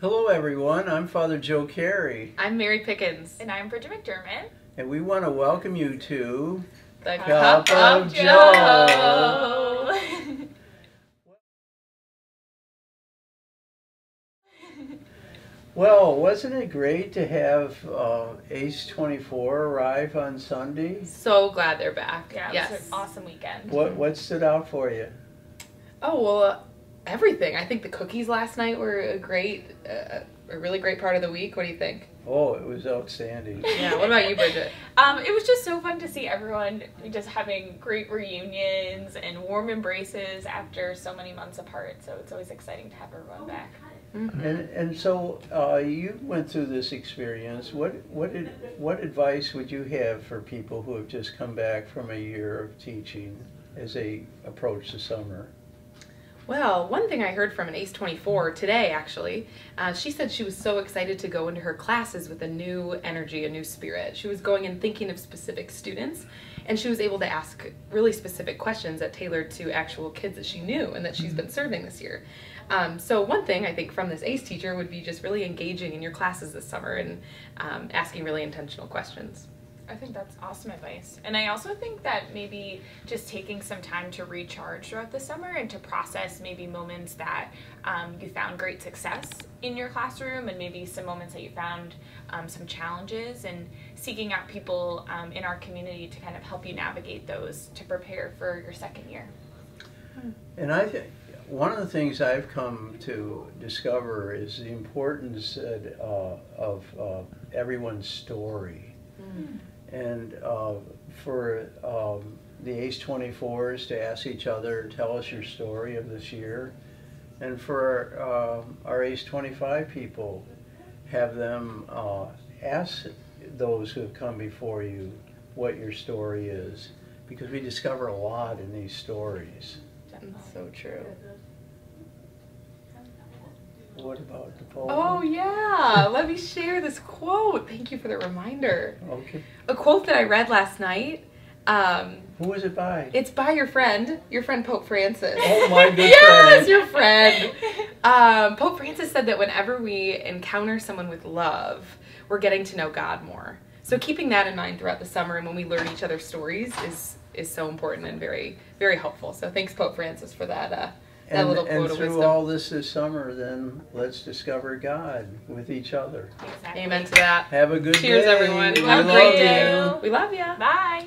Hello, everyone. I'm Father Joe Carey, I'm Mary Pickens. And I'm Bridgette McDermott. and we want to welcome you to The Cup Cup, of of Joe. Joe. Well, wasn't it great to have uh, ACE 24 arrive on Sunday? So glad they're back. yeah, it yes. was an awesome weekend. What what stood out for you? Oh well, uh, everything. I think the cookies last night were a great, uh, a really great part of the week. What do you think? Oh, it was outstanding. Yeah. What about you, Bridgette? Um, it was just so fun to see everyone just having great reunions and warm embraces after so many months apart. So it's always exciting to have everyone back. Mhm. And and so uh, you went through this experience. What what did what advice would you have for people who have just come back from a year of teaching as they approach the summer? Well, one thing I heard from an ACE 24 today, actually, uh, she said she was so excited to go into her classes with a new energy, a new spirit. She was going and thinking of specific students, and she was able to ask really specific questions that tailored to actual kids that she knew and that she's been serving this year. Um, so, one thing I think from this ACE teacher would be just really engaging in your classes this summer and um, asking really intentional questions. I think that's awesome advice. And I also think that maybe just taking some time to recharge throughout the summer and to process maybe moments that um, you found great success in your classroom and maybe some moments that you found um, some challenges and seeking out people um, in our community to kind of help you navigate those to prepare for your second year. And I think one of the things I've come to discover is the importance uh, of uh, everyone's story. And uh, for um, the ACE 24s to ask each other, tell us your story of this year. And for um our ACE 25 people, have them uh, ask those who have come before you what your story is. Because we discover a lot in these stories. That's so true. What about the poem? Oh, yeah. Let me share this quote. Thank you for the reminder. Okay. A quote that I read last night. Um, Who was it by? it's by your friend, your friend Pope Francis. Oh, my good yes, friend. your friend. Um, Pope Francis said that whenever we encounter someone with love, we're getting to know God more. So keeping that in mind throughout the summer and when we learn each other's stories is is so important and very very helpful. So thanks Pope Francis for that uh, that And, little and quote of through wisdom. all this this summer, then let's discover God with each other. Exactly. Amen to that. Have a good Cheers, day. everyone. We Have a love great you. day. We love you. Bye.